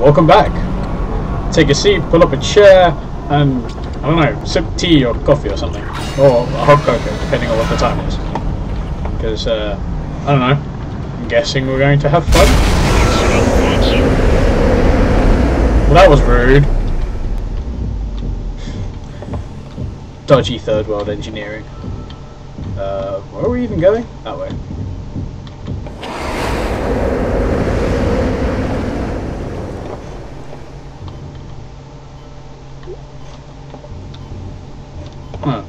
welcome back. Take a seat, pull up a chair, and I don't know, sip tea or coffee or something, or a hot cocoa, depending on what the time is. Because uh, I don't know. I'm guessing we're going to have fun. Well, that was rude. Dodgy third world engineering. Uh, where are we even going? That way. Huh.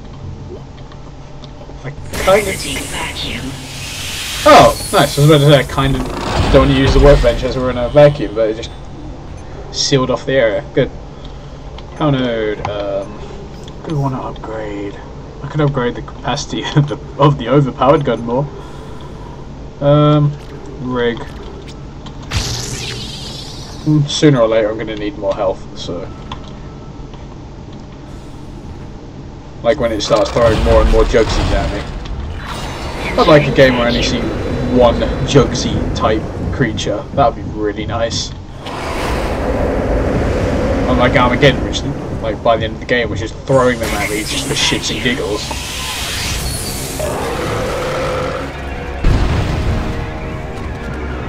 Vacuum. Oh, nice. I was about to say I kind of don't want to use the workbench as we're in a vacuum, but it just sealed off the area. Good. Power node. Um, do want to upgrade? I could upgrade the capacity of the, of the overpowered gun more. Um, rig. Mm, Sooner or later, I'm going to need more health. So, like when it starts throwing more and more jugsies at me. I'd like a game where I only see one Jugsy type creature. That would be really nice. Unlike Armageddon, which, like, by the end of the game, was just throwing them at me just for shits and giggles.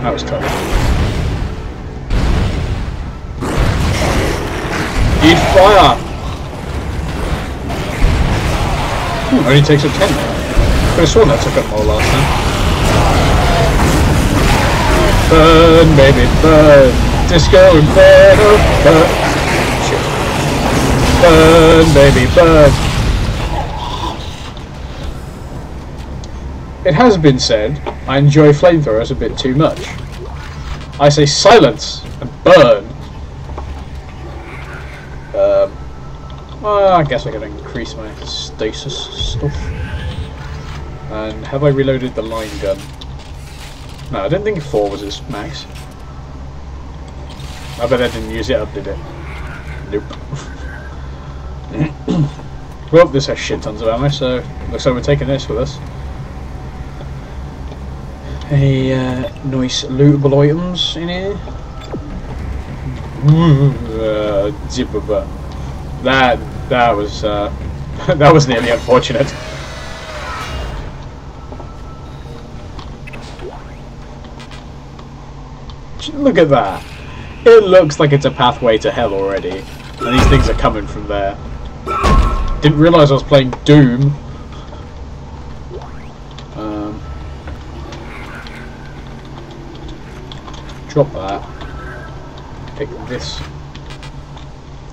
That was tough. Eat fire! Hmm, only takes up 10 have sworn that took up more last time. Burn, baby, burn. Disco Inferno, burn. Shit. Burn, baby, burn. It has been said, I enjoy flamethrowers a bit too much. I say silence and burn. Um, well, I guess I can increase my stasis stuff. And have I reloaded the line gun? No, I don't think 4 was its max. I bet I didn't use it up, did it? Nope. well, this has shit tons of ammo, so looks like we're taking this with us. Any uh, nice lootable items in here? uh. That that was uh, that was nearly unfortunate. Look at that. It looks like it's a pathway to hell already. And these things are coming from there. Didn't realise I was playing Doom. Um, drop that. Pick this.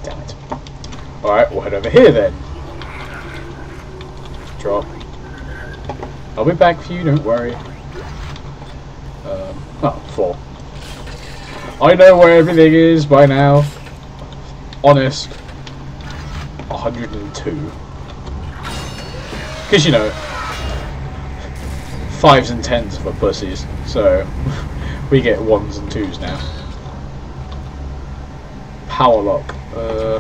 Damn it. Alright, we'll head over here then. Drop. I'll be back for you, don't worry. Um, oh, four. I know where everything is by now. Honest. 102. Because, you know, fives and tens for pussies, so we get ones and twos now. Power lock. Uh,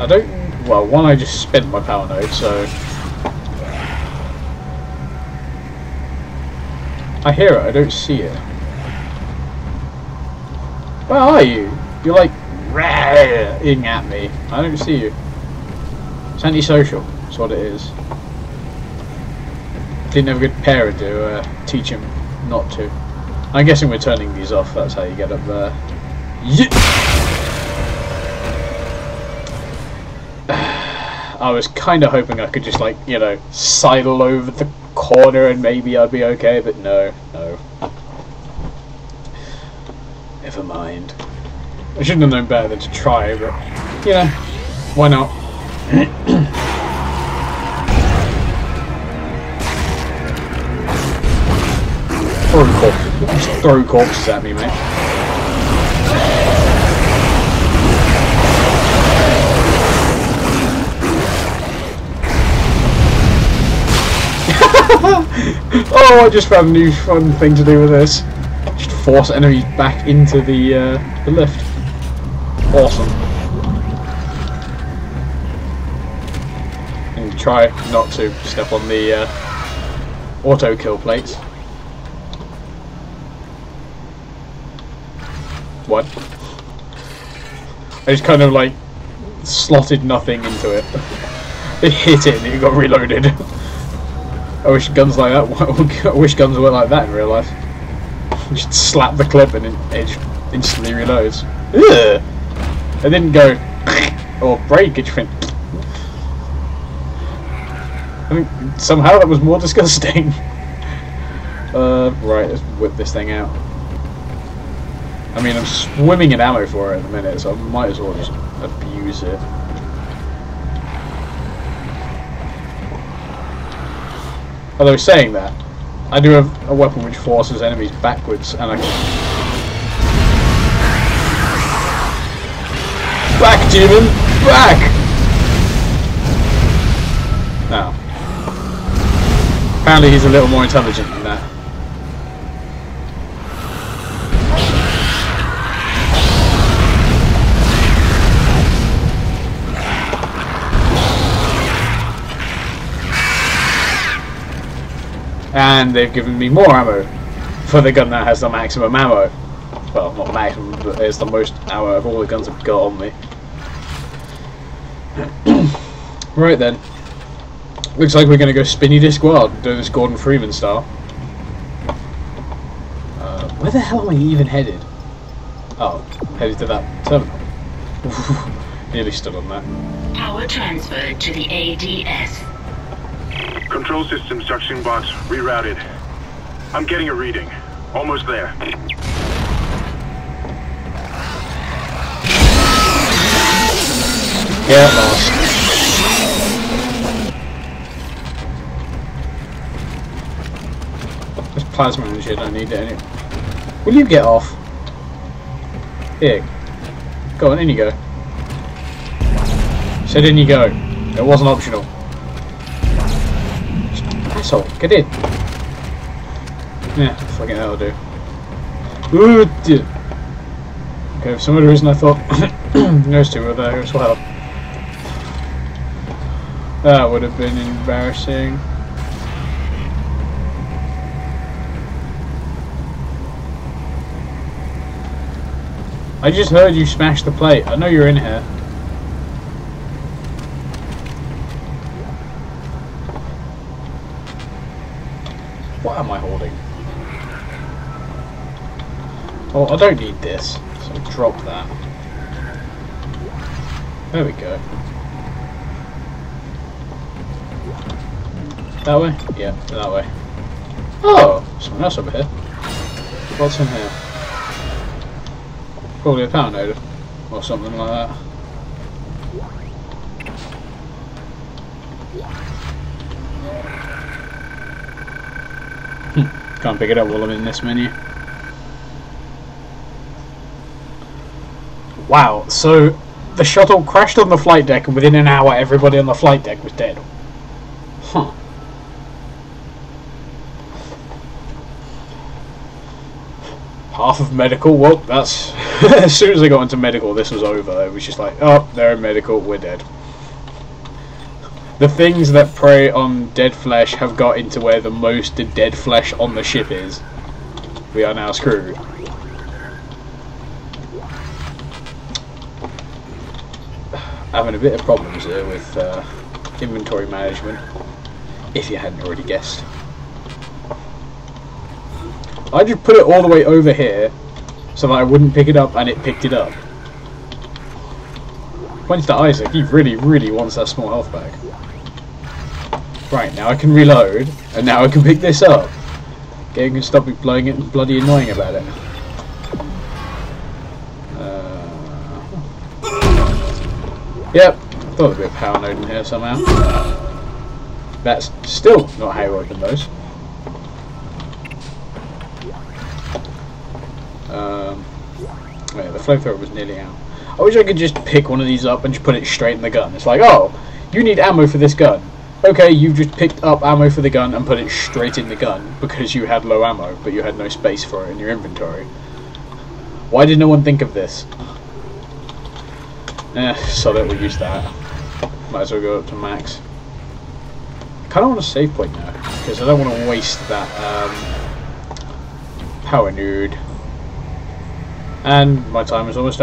I don't. Well, one, I just spent my power node, so. I hear it, I don't see it. Where are you? You're like ing at me. I don't see you. It's antisocial. That's what it is. Didn't have a good parent to uh, teach him not to. I'm guessing we're turning these off. That's how you get up there. Ye I was kind of hoping I could just like you know sidle over the corner and maybe I'd be okay, but no, no. Never mind. I shouldn't have known better than to try, but you know, why not? throw corpses. Just throw corpses at me, mate. oh, I just found a new fun thing to do with this. Just force enemies back into the uh, the lift. Awesome. And try not to step on the uh, auto kill plates. What? I just kind of like slotted nothing into it. It hit it and it got reloaded. I wish guns like that. I wish guns were like that in real life. Just slap the clip and it instantly reloads. Ugh. I didn't go or break. It just went. I mean, somehow that was more disgusting. Uh, right, let's whip this thing out. I mean, I'm swimming in ammo for it at the minute, so I might as well just abuse it. Although saying that, I do have a weapon which forces enemies backwards, and I can... Back, demon! Back! Now. Apparently he's a little more intelligent than that. And they've given me more ammo for the gun that has the maximum ammo. Well, not maximum, but it's the most ammo of all the guns I've got on me. right then. Looks like we're going to go spinny disc wild and do this Gordon Freeman style. Uh, where the hell am I even headed? Oh, headed to that terminal. Nearly stood on that. Power transferred to the ADS. Control system suction box rerouted. I'm getting a reading. Almost there. Yeah, lost. This plasma and shit, I need it anyway. Will you get off? Here. Go on, in you go. Said in you go. It wasn't optional. Asshole, get in. Yeah, fucking that'll do. Ooh, dear. Okay, for some other reason I thought those two were there as well. That would have been embarrassing. I just heard you smash the plate. I know you're in here. What am I holding? Oh, I don't need this, so drop that. There we go. That way? Yeah, that way. Oh, something else over here. What's in here? Probably a power node or something like that. Can't pick it up while I'm in this menu. Wow, so the shuttle crashed on the flight deck and within an hour everybody on the flight deck was dead. Huh. half of medical. Well, that's as soon as I got into medical, this was over. It was just like, oh, they're in medical, we're dead. The things that prey on dead flesh have got into where the most dead flesh on the ship is. We are now screwed. Having a bit of problems here with uh, inventory management, if you hadn't already guessed. I just put it all the way over here so that I wouldn't pick it up and it picked it up. Points to Isaac, he really, really wants that small health bag. Right, now I can reload, and now I can pick this up. Game can stop me blowing it and bloody annoying about it. Uh, yep, thought there'd be a power node in here somehow. That's still not how you open those. Um, yeah, the flamethrower was nearly out. I wish I could just pick one of these up and just put it straight in the gun. It's like, oh, you need ammo for this gun. Okay, you've just picked up ammo for the gun and put it straight in the gun because you had low ammo, but you had no space for it in your inventory. Why did no one think of this? Eh, so that we'll use that. Might as well go up to max. I kind of want a save point now, because I don't want to waste that um, power node. And my time is almost